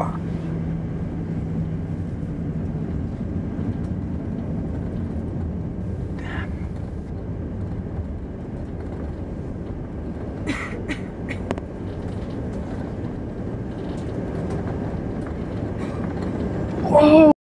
Jehovah. Damn. Whoa! Oh.